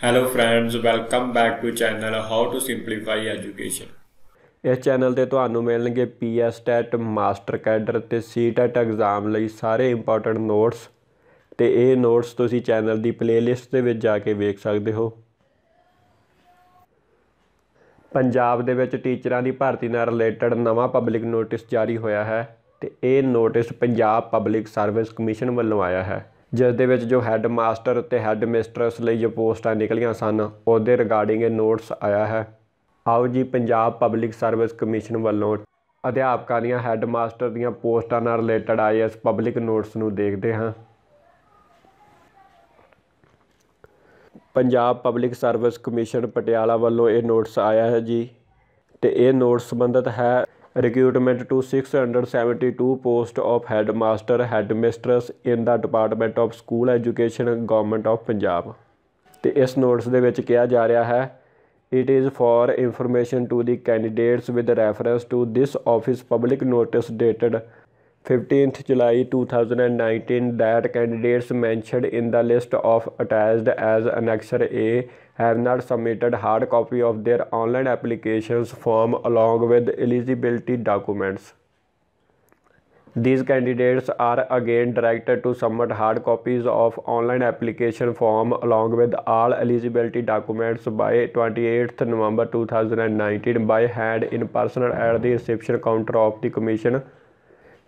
Hello friends, welcome back to channel how to simplify education ਇਸ channel ਤੇ ਤੁਹਾਨੂੰ ਮਿਲਣਗੇ ਪੀਐਸਟੈਟ ਮਾਸਟਰ ਕੈਡਰ ਤੇ ਸੀਟੈਟ ਐਗਜ਼ਾਮ ਲਈ ਸਾਰੇ ਇੰਪੋਰਟੈਂਟ ਨੋਟਸ ਤੇ ਇਹ ਨੋਟਸ ਤੁਸੀਂ ਚੈਨਲ ਦੀ ਪਲੇਲਿਸਟ ਦੇ ਵਿੱਚ ਜਾ ਕੇ ਵੇਖ ਸਕਦੇ ਹੋ। ਪੰਜਾਬ ਦੇ ਵਿੱਚ ਟੀਚਰਾਂ ਦੀ ਭਰਤੀ ਨਾਲ ਰਿਲੇਟਡ ਨਵਾਂ ਪਬਲਿਕ ਨੋਟਿਸ ਜਾਰੀ ਹੋਇਆ ਹੈ ਤੇ ਇਹ notice Punjab public service commission ਵੱਲੋਂ ਆਇਆ ਹੈ। ਜਿਸ ਦੇ ਵਿੱਚ ਜੋ ਹੈੱਡ ਮਾਸਟਰ ਤੇ ਹੈੱਡ ਮਿਸਟਰਸ ਲਈ ਜੋ ਪੋਸਟਾਂ ਨਿਕਲੀਆਂ ਸਨ, ਉਹਦੇ ਰਿਗਾਰਡਿੰਗ ਇਹ ਨੋਟਸ ਆਇਆ ਹੈ। ਆਓ ਜੀ, ਪੰਜਾਬ ਪਬਲਿਕ ਸਰਵਿਸ ਕਮਿਸ਼ਨ ਵੱਲੋਂ ਅਧਿਆਪਕਾਂ ਦੀਆਂ ਹੈੱਡ ਮਾਸਟਰ ਦੀਆਂ ਪੋਸਟਾਂ ਨਾਲ ਰਿਲੇਟਡ ਆਏ ਇਸ ਪਬਲਿਕ ਨੋਟਸ ਨੂੰ ਦੇਖਦੇ ਹਾਂ। Punjab public service commission Patiala ਵੱਲੋਂ ਇਹ ਨੋਟਿਸ ਆਇਆ ਹੈ ਜੀ। ਤੇ ਇਹ ਨੋਟਿਸ ਸੰਬੰਧਿਤ ਹੈ recruitment to 672 post of head master head mistress in the department of school education government of Punjab ਤੇ ਇਸ ਨੋਟਿਸ ਦੇ ਵਿੱਚ ਕਿਹਾ ਜਾ ਰਿਹਾ ਹੈ it is for information to the candidates with reference to this office public notice dated 15th July 2019 that candidates mentioned in the list of attached as Annexure A have not submitted hard copy of their online applications form along with eligibility documents. These candidates are again directed to submit hard copies of online application form along with all eligibility documents by 28th November 2019 by hand in person at the reception counter of the commission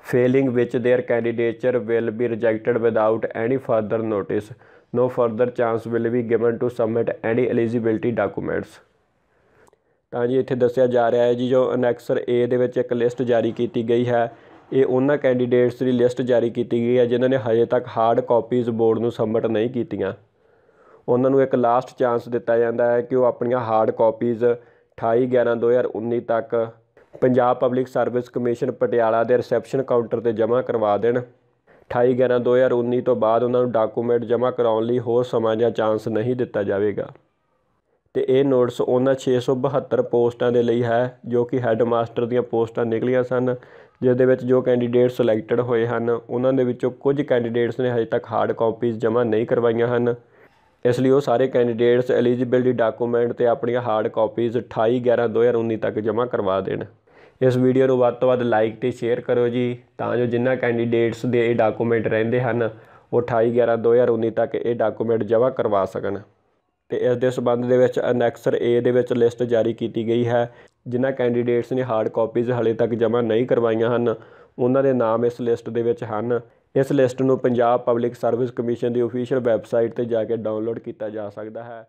failing which their candidature will be rejected without any further notice. No further chance will be given to submit any eligibility documents. ਤਾਂ ਜੀ ਇੱਥੇ ਦੱਸਿਆ ਜਾ ਰਿਹਾ ਹੈ ਜੀ ਜੋ ਅਨੈਕਸਰ A ਦੇ ਵਿੱਚ ਇੱਕ ਲਿਸਟ ਜਾਰੀ ਕੀਤੀ ਗਈ ਹੈ ਇਹ ਉਹਨਾਂ ਕੈਂਡੀਡੇਟਸ ਦੀ ਲਿਸਟ ਜਾਰੀ ਕੀਤੀ ਗਈ ਹੈ ਜਿਨ੍ਹਾਂ ਨੇ ਹਜੇ ਤੱਕ ਹਾਰਡ ਕਾਪੀਜ਼ ਬੋਰਡ ਨੂੰ ਸਬਮਿਟ ਨਹੀਂ ਕੀਤੀਆਂ ਉਹਨਾਂ ਨੂੰ ਇੱਕ ਲਾਸਟ ਚਾਂਸ ਦਿੱਤਾ ਜਾਂਦਾ ਹੈ ਕਿ ਉਹ ਆਪਣੀਆਂ ਹਾਰਡ ਕਾਪੀਜ਼ 28 11 2019 ਤੱਕ Punjab public service commission Patiala ਦੇ ਰਿਸੈਪਸ਼ਨ ਕਾਊਂਟਰ ਤੇ ਜਮ੍ਹਾਂ ਕਰਵਾ ਦੇਣ। 28 11 2019 ਤੋਂ ਬਾਅਦ ਉਹਨਾਂ ਨੂੰ ਡਾਕੂਮੈਂਟ ਜਮ੍ਹਾਂ ਕਰਾਉਣ ਲਈ ਹੋਰ ਸਮਾਂ ਜਾਂ ਚਾਂਸ ਨਹੀਂ ਦਿੱਤਾ ਜਾਵੇਗਾ। ਤੇ ਇਹ ਨੋਟਿਸ ਉਹਨਾਂ 672 ਪੋਸਟਾਂ ਦੇ ਲਈ ਹੈ, ਜੋ ਕਿ ਹੈੱਡਮਾਸਟਰ ਦੀਆਂ ਪੋਸਟਾਂ ਨਿਕਲੀਆਂ ਸਨ ਜਿਸ ਦੇ ਵਿੱਚ ਜੋ ਕੈਂਡੀਡੇਟ ਸਿਲੈਕਟਡ ਹੋਏ ਹਨ, ਉਹਨਾਂ ਦੇ ਵਿੱਚੋਂ ਕੁਝ ਕੈਂਡੀਡੇਟਸ ਨੇ ਹਜੇ ਤੱਕ ਹਾਰਡ ਕਾਪੀਜ਼ ਜਮ੍ਹਾਂ ਨਹੀਂ ਕਰਵਾਈਆਂ ਹਨ। ਇਸ ਲਈ ਉਹ ਸਾਰੇ ਕੈਂਡੀਡੇਟਸ ਐਲੀਜੀਬਿਲਟੀ ਡਾਕੂਮੈਂਟ ਤੇ ਆਪਣੀਆਂ ਹਾਰਡ ਕਾਪੀਜ਼ 28 11 2019 ਤੱਕ ਜਮ੍ਹਾਂ ਕਰਵਾ ਦੇਣ। ਇਸ ਵੀਡੀਓ ਨੂੰ ਵੱਧ ਤੋਂ ਵੱਧ ਲਾਈਕ ਤੇ ਸ਼ੇਅਰ ਕਰੋ ਜੀ, ਤਾਂ ਜੋ ਜਿਨ੍ਹਾਂ ਕੈਂਡੀਡੇਟਸ ਦੇ ਇਹ ਡਾਕੂਮੈਂਟ ਰਹਿੰਦੇ ਹਨ, ਉਹ 28 11 2019 ਤੱਕ ਇਹ ਡਾਕੂਮੈਂਟ ਜਮ੍ਹਾਂ ਕਰਵਾ ਸਕਣ। ਤੇ ਇਸ ਦੇ ਸਬੰਧ ਦੇ ਵਿੱਚ ਅਨੈਕਸਰ A ਦੇ ਵਿੱਚ ਲਿਸਟ ਜਾਰੀ ਕੀਤੀ ਗਈ ਹੈ। ਜਿਨ੍ਹਾਂ ਕੈਂਡੀਡੇਟਸ ਨੇ ਹਾਰਡ ਕਾਪੀਜ਼ ਹਲੇ ਤੱਕ ਜਮ੍ਹਾਂ ਨਹੀਂ ਕਰਵਾਈਆਂ ਹਨ, ਉਹਨਾਂ ਦੇ ਨਾਮ ਇਸ ਲਿਸਟ ਦੇ ਵਿੱਚ ਹਨ। ਇਸ ਲਿਸਟ ਨੂੰ ਪੰਜਾਬ ਪਬਲਿਕ ਸਰਵਿਸ ਕਮਿਸ਼ਨ ਦੀ ਅਫੀਸ਼ੀਅਲ ਵੈਬਸਾਈਟ ਤੇ ਜਾ ਕੇ ਡਾਊਨਲੋਡ ਕੀਤਾ ਜਾ ਸਕਦਾ ਹੈ।